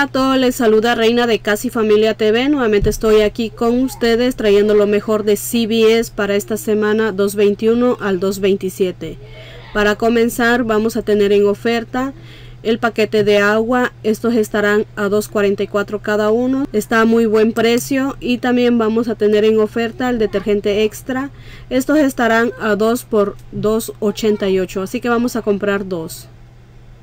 Hola a todos, les saluda Reina de Casi Familia TV. Nuevamente estoy aquí con ustedes trayendo lo mejor de CBS para esta semana 221 al 227. Para comenzar vamos a tener en oferta el paquete de agua. Estos estarán a 2.44 cada uno. Está a muy buen precio y también vamos a tener en oferta el detergente extra. Estos estarán a 2 por 2.88, así que vamos a comprar dos.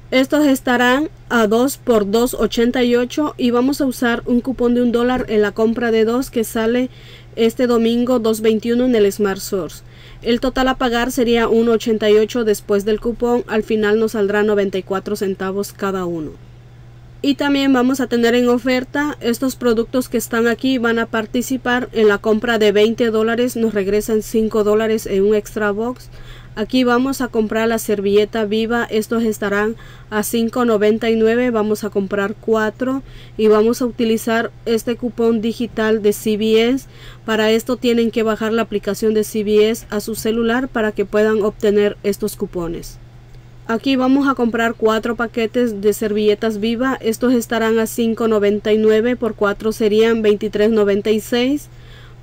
Estos estarán a 2 por 2.88 y vamos a usar un cupón de un dólar en la compra de dos que sale este domingo 2.21 en el Smart Source. El total a pagar sería 1.88 después del cupón, al final nos saldrá 94 centavos cada uno. Y también vamos a tener en oferta estos productos que están aquí van a participar en la compra de 20 dólares, nos regresan 5 dólares en un extra box. Aquí vamos a comprar la servilleta viva. Estos estarán a $5.99. Vamos a comprar 4 y vamos a utilizar este cupón digital de CBS. Para esto tienen que bajar la aplicación de CBS a su celular para que puedan obtener estos cupones. Aquí vamos a comprar 4 paquetes de servilletas viva. Estos estarán a $5.99 por 4 serían $23.96.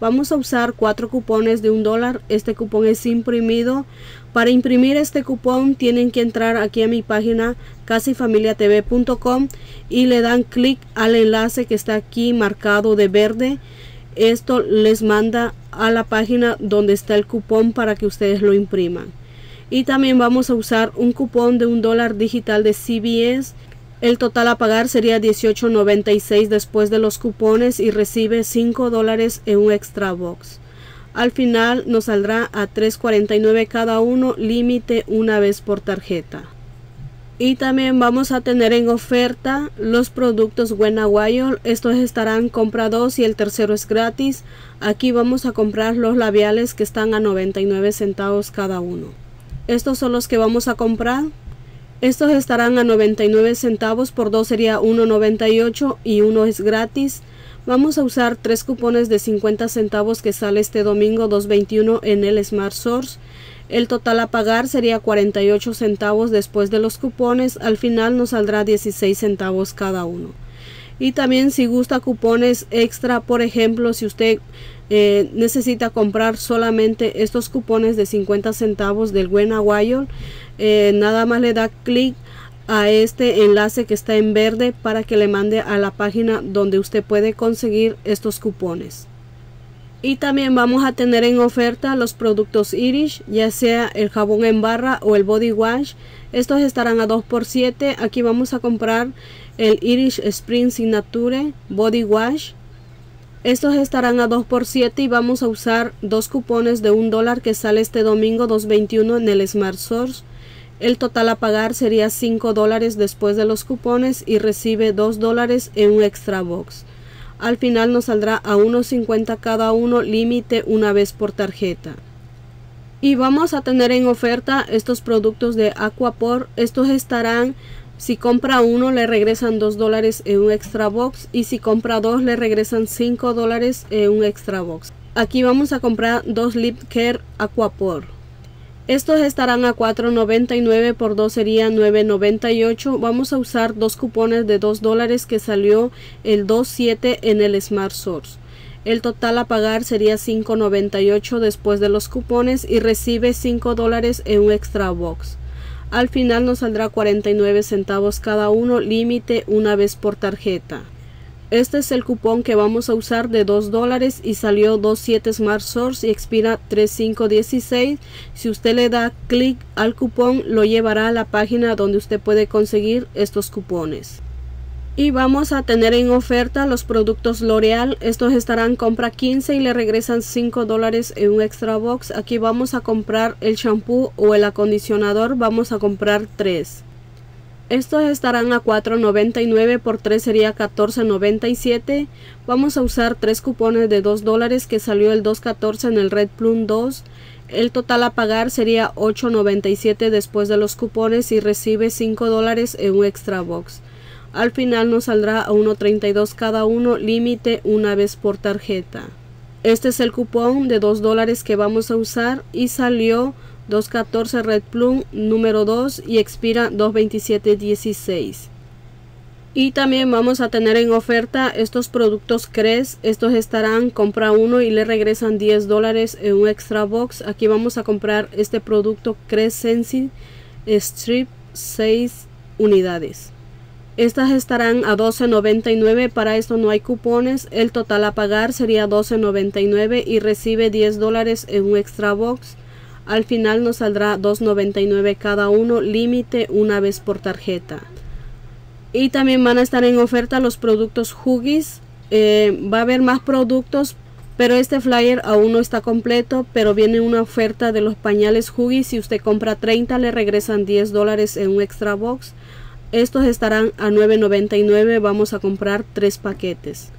Vamos a usar cuatro cupones de un dólar. Este cupón es imprimido. Para imprimir este cupón tienen que entrar aquí a mi página casifamiliatv.com y le dan clic al enlace que está aquí marcado de verde. Esto les manda a la página donde está el cupón para que ustedes lo impriman. Y también vamos a usar un cupón de un dólar digital de CBS el total a pagar sería $18.96 después de los cupones y recibe 5 dólares en un extra box. Al final nos saldrá a $3.49 cada uno, límite una vez por tarjeta. Y también vamos a tener en oferta los productos Wild. Estos estarán compra dos y el tercero es gratis. Aquí vamos a comprar los labiales que están a 99 centavos cada uno. Estos son los que vamos a comprar. Estos estarán a 99 centavos, por dos sería 1.98 y uno es gratis. Vamos a usar tres cupones de 50 centavos que sale este domingo 2.21 en el Smart Source. El total a pagar sería 48 centavos después de los cupones. Al final nos saldrá 16 centavos cada uno. Y también si gusta cupones extra, por ejemplo, si usted eh, necesita comprar solamente estos cupones de 50 centavos del buen Wild, eh, nada más le da clic a este enlace que está en verde para que le mande a la página donde usted puede conseguir estos cupones. Y también vamos a tener en oferta los productos Irish, ya sea el jabón en barra o el body wash. Estos estarán a 2 por 7 Aquí vamos a comprar el Irish Spring Signature Body Wash. Estos estarán a 2 por 7 y vamos a usar dos cupones de un dólar que sale este domingo 2.21 en el Smart Source. El total a pagar sería 5 dólares después de los cupones y recibe 2 dólares en un extra box. Al final nos saldrá a 1.50 cada uno, límite una vez por tarjeta. Y vamos a tener en oferta estos productos de Aquapor. Estos estarán, si compra uno le regresan 2 dólares en un extra box y si compra dos le regresan 5 dólares en un extra box. Aquí vamos a comprar dos Lip Care Aquapor. Estos estarán a $4.99 por 2 sería $9.98. Vamos a usar dos cupones de 2 dólares que salió el 2.7 en el Smart Source. El total a pagar sería $5.98 después de los cupones y recibe 5 dólares en un extra box. Al final nos saldrá 49 centavos cada uno, límite una vez por tarjeta. Este es el cupón que vamos a usar de 2 dólares y salió 27 Smart Source y expira 3516. Si usted le da clic al cupón lo llevará a la página donde usted puede conseguir estos cupones. Y vamos a tener en oferta los productos L'Oreal. Estos estarán compra 15 y le regresan 5 dólares en un extra box. Aquí vamos a comprar el shampoo o el acondicionador. Vamos a comprar 3. Estos estarán a $4.99 por 3 sería $14.97. Vamos a usar tres cupones de 2 dólares que salió el 2.14 en el Red Plum 2. El total a pagar sería $8.97 después de los cupones y recibe 5 dólares en un extra box. Al final nos saldrá a 1.32 cada uno, límite una vez por tarjeta. Este es el cupón de 2 dólares que vamos a usar y salió 214 Red Plum número 2 y expira 22716. Y también vamos a tener en oferta estos productos CRES. Estos estarán, compra uno y le regresan 10 dólares en un extra box. Aquí vamos a comprar este producto CRES Sensi Strip 6 unidades. Estas estarán a $12.99. Para esto no hay cupones. El total a pagar sería $12.99 y recibe 10 dólares en un extra box. Al final nos saldrá $2.99 cada uno. Límite una vez por tarjeta. Y también van a estar en oferta los productos Huggies. Eh, va a haber más productos, pero este flyer aún no está completo. Pero viene una oferta de los pañales Huggies. Si usted compra 30, le regresan 10 dólares en un extra box. Estos estarán a $9.99. Vamos a comprar 3 paquetes.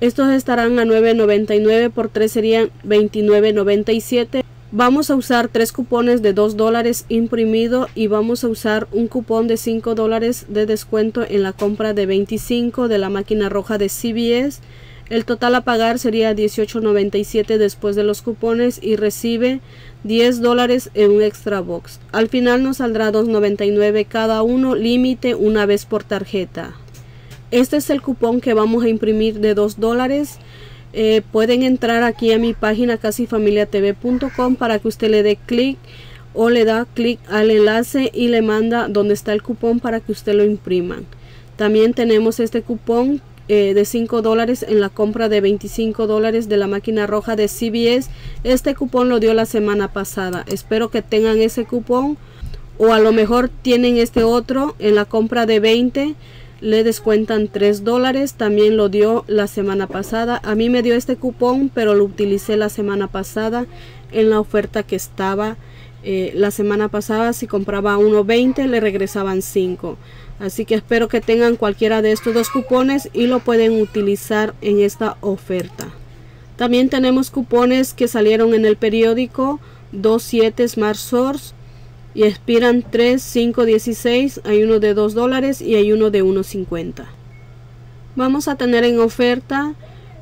Estos estarán a $9.99 por 3 serían $29.97. Vamos a usar tres cupones de 2 dólares imprimido y vamos a usar un cupón de 5 dólares de descuento en la compra de 25 de la máquina roja de CBS. El total a pagar sería 18.97 después de los cupones y recibe 10 dólares en un extra box. Al final nos saldrá 2.99 cada uno, límite una vez por tarjeta. Este es el cupón que vamos a imprimir de 2 dólares. Eh, pueden entrar aquí a mi página casifamiliatv.com para que usted le dé clic o le da clic al enlace y le manda donde está el cupón para que usted lo imprima. También tenemos este cupón eh, de 5 dólares en la compra de 25 dólares de la máquina roja de CBS. Este cupón lo dio la semana pasada. Espero que tengan ese cupón o a lo mejor tienen este otro en la compra de 20 le descuentan 3 dólares. También lo dio la semana pasada. A mí me dio este cupón pero lo utilicé la semana pasada en la oferta que estaba eh, la semana pasada. Si compraba 1.20 le regresaban 5 así que espero que tengan cualquiera de estos dos cupones y lo pueden utilizar en esta oferta. También tenemos cupones que salieron en el periódico 27 Smart Source y expiran 3, 5, 16. Hay uno de 2 dólares y hay uno de 1.50. Vamos a tener en oferta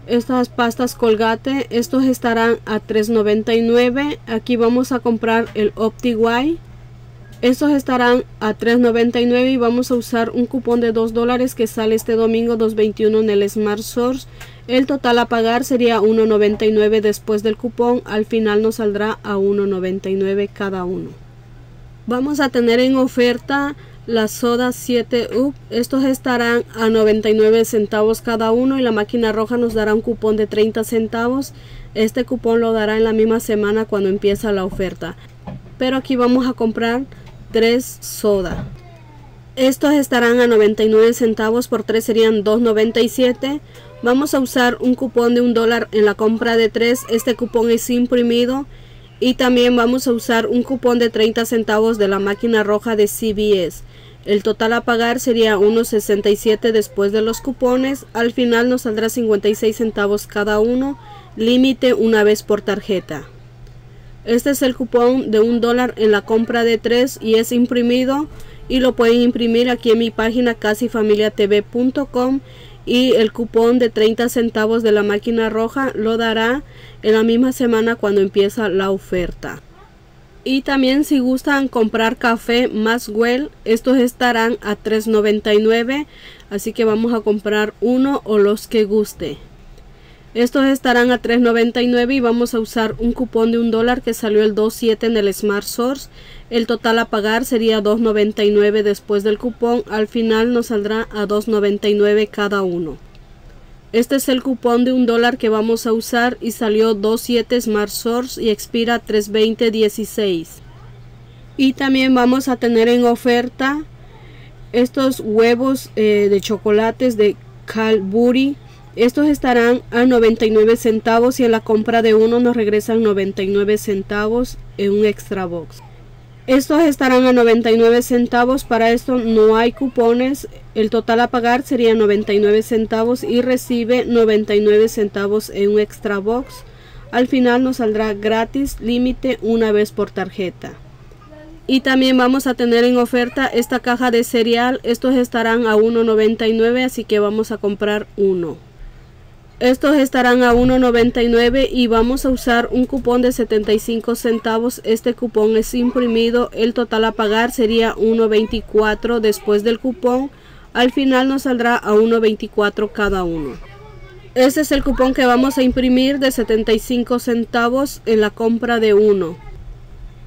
estas pastas colgate. Estos estarán a 3.99. Aquí vamos a comprar el OptiY. Estos estarán a 3.99 y vamos a usar un cupón de 2 dólares que sale este domingo 2.21 en el Smart Source. El total a pagar sería 1.99 después del cupón. Al final nos saldrá a 1.99 cada uno. Vamos a tener en oferta las sodas 7 up. Estos estarán a 99 centavos cada uno y la máquina roja nos dará un cupón de 30 centavos. Este cupón lo dará en la misma semana cuando empieza la oferta. Pero aquí vamos a comprar 3 soda. Estos estarán a 99 centavos por 3 serían 2.97. Vamos a usar un cupón de un dólar en la compra de 3. Este cupón es imprimido y también vamos a usar un cupón de 30 centavos de la máquina roja de CBS. El total a pagar sería 1.67 después de los cupones. Al final nos saldrá 56 centavos cada uno. Límite una vez por tarjeta. Este es el cupón de un dólar en la compra de 3 y es imprimido y lo pueden imprimir aquí en mi página casifamiliatv.com y el cupón de 30 centavos de la máquina roja lo dará en la misma semana cuando empieza la oferta. Y también si gustan comprar café más well, estos estarán a $3.99, así que vamos a comprar uno o los que guste. Estos estarán a $3.99 y vamos a usar un cupón de un dólar que salió el 2.7 en el Smart Source. El total a pagar sería $2.99 después del cupón. Al final nos saldrá a $2.99 cada uno. Este es el cupón de un dólar que vamos a usar y salió 2.7 Smart Source y expira 3.20.16. Y también vamos a tener en oferta estos huevos eh, de chocolates de Calbury estos estarán a 99 centavos y en la compra de uno nos regresan 99 centavos en un extra box. Estos estarán a 99 centavos, para esto no hay cupones, el total a pagar sería 99 centavos y recibe 99 centavos en un extra box. Al final nos saldrá gratis, límite una vez por tarjeta. Y también vamos a tener en oferta esta caja de cereal, estos estarán a 1.99 así que vamos a comprar uno. Estos estarán a 1.99 y vamos a usar un cupón de 75 centavos. Este cupón es imprimido. El total a pagar sería 1.24 después del cupón. Al final nos saldrá a 1.24 cada uno. Este es el cupón que vamos a imprimir de 75 centavos en la compra de uno.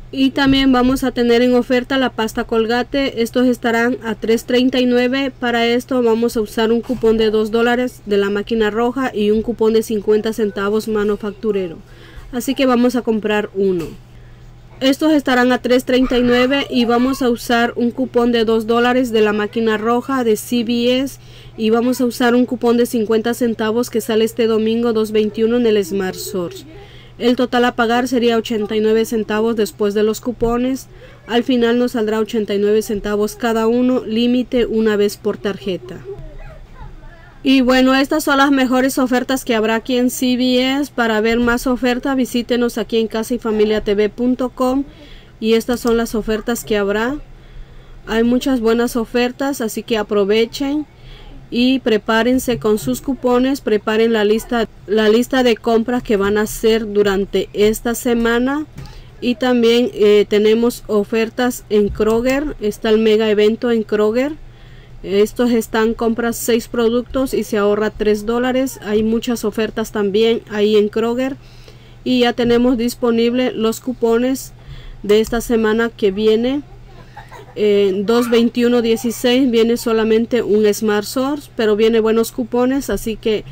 Y también vamos a tener en oferta la pasta colgate. Estos estarán a $3.39. Para esto vamos a usar un cupón de 2 dólares de la máquina roja y un cupón de 50 centavos manufacturero. Así que vamos a comprar uno. Estos estarán a $3.39 y vamos a usar un cupón de 2 dólares de la máquina roja de CBS y vamos a usar un cupón de 50 centavos que sale este domingo 2.21 en el Smart Source. El total a pagar sería 89 centavos después de los cupones. Al final nos saldrá 89 centavos cada uno, límite una vez por tarjeta. Y bueno, estas son las mejores ofertas que habrá aquí en CBS. Para ver más ofertas, visítenos aquí en casayfamiliatv.com y estas son las ofertas que habrá. Hay muchas buenas ofertas, así que aprovechen y prepárense con sus cupones, preparen la lista, la lista de compras que van a hacer durante esta semana y también eh, tenemos ofertas en Kroger, está el mega evento en Kroger. Estos están compras 6 productos y se ahorra 3 dólares. Hay muchas ofertas también ahí en Kroger. Y ya tenemos disponible los cupones de esta semana que viene eh, 221.16 viene solamente un Smart Source, pero viene buenos cupones, así que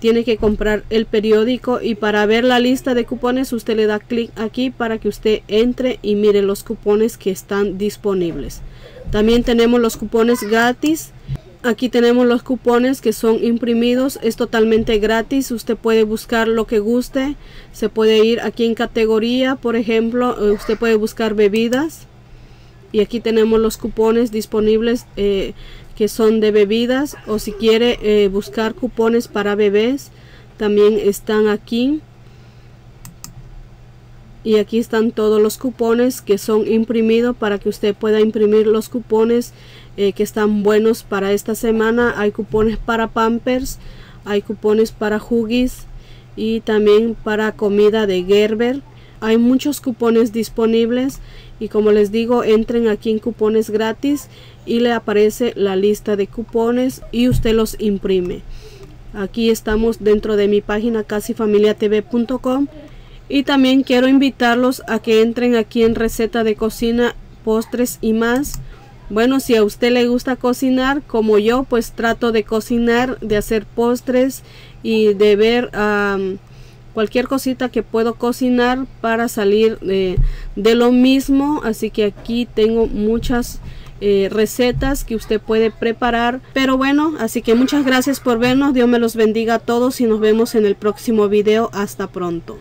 tiene que comprar el periódico y para ver la lista de cupones usted le da clic aquí para que usted entre y mire los cupones que están disponibles. También tenemos los cupones gratis. Aquí tenemos los cupones que son imprimidos, es totalmente gratis, usted puede buscar lo que guste, se puede ir aquí en categoría, por ejemplo, eh, usted puede buscar bebidas y aquí tenemos los cupones disponibles eh, que son de bebidas o si quiere eh, buscar cupones para bebés también están aquí. Y aquí están todos los cupones que son imprimidos para que usted pueda imprimir los cupones eh, que están buenos para esta semana. Hay cupones para pampers hay cupones para huggies y también para comida de Gerber. Hay muchos cupones disponibles y como les digo entren aquí en cupones gratis y le aparece la lista de cupones y usted los imprime. Aquí estamos dentro de mi página casifamiliatv.com y también quiero invitarlos a que entren aquí en receta de cocina postres y más. Bueno si a usted le gusta cocinar como yo pues trato de cocinar de hacer postres y de ver cualquier cosita que puedo cocinar para salir de, lo mismo. Así que aquí tengo muchas eh, recetas que usted puede preparar. Pero bueno así que muchas gracias por vernos. Dios me los bendiga a todos y nos vemos en el próximo video. Hasta pronto